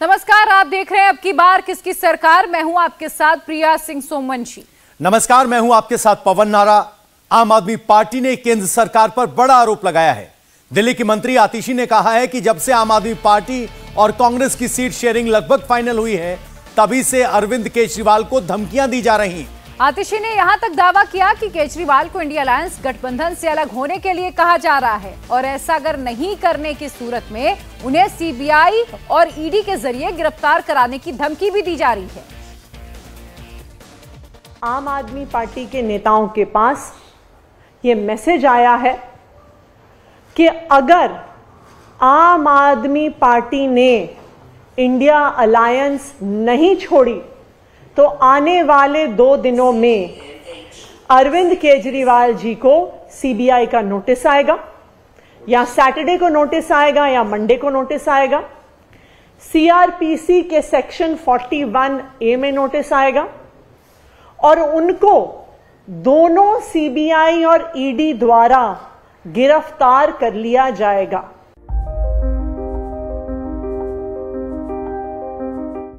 नमस्कार, आप देख रहे हैं अब की बार किसकी सरकार। मैं हूँ आपके साथ प्रिया सिंह सोमवंशी। नमस्कार, मैं हूँ आपके साथ पवन नारा। आम आदमी पार्टी ने केंद्र सरकार पर बड़ा आरोप लगाया है। दिल्ली की मंत्री आतिशी ने कहा है कि जब से आम आदमी पार्टी और कांग्रेस की सीट शेयरिंग लगभग फाइनल हुई है, तभी से अरविंद केजरीवाल को धमकियाँ दी जा रही आतिशी ने यहाँ तक दावा किया कि केजरीवाल को इंडिया अलायंस गठबंधन से अलग होने के लिए कहा जा रहा है और ऐसा अगर नहीं करने की सूरत में उन्हें सीबीआई और ईडी के ज़रिए गिरफ़्तार कराने की धमकी भी दी जा रही है। आम आदमी पार्टी के नेताओं के पास ये मैसेज आया है कि अगर आम आदमी पार्टी ने इंडिया अलायंस नहीं छोड़ी तो आने वाले दो दिनों में अरविंद केजरीवाल जी को सीबीआई का नोटिस आएगा, या सैटरडे को नोटिस आएगा, या मंडे को नोटिस आएगा। सीआरपीसी के सेक्शन 41 ए में नोटिस आएगा, और उनको दोनों सीबीआई और ईडी द्वारा गिरफ़्तार कर लिया जाएगा।